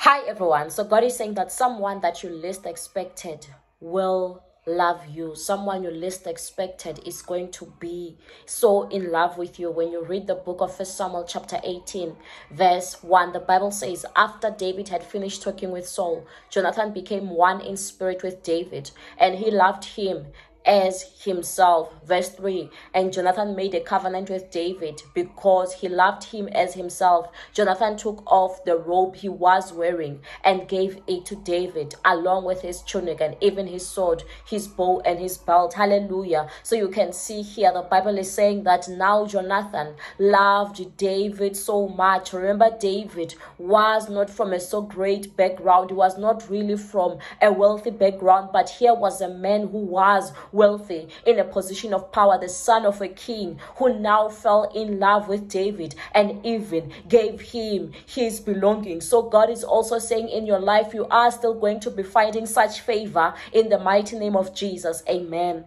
Hi everyone. So God is saying that someone that you least expected will love you. Someone you least expected is going to be so in love with you. When you read the book of First Samuel chapter 18, verse 1, the Bible says, After David had finished talking with Saul, Jonathan became one in spirit with David, and he loved him as himself. Verse 3 And Jonathan made a covenant with David because he loved him as himself. Jonathan took off the robe he was wearing and gave it to David, along with his tunic and even his sword, his bow, and his belt. Hallelujah. So you can see here the Bible is saying that now Jonathan loved David so much. Remember, David was not from a so great background, he was not really from a wealthy background, but here was a man who was wealthy, in a position of power, the son of a king who now fell in love with David and even gave him his belongings. So God is also saying in your life, you are still going to be finding such favor in the mighty name of Jesus. Amen.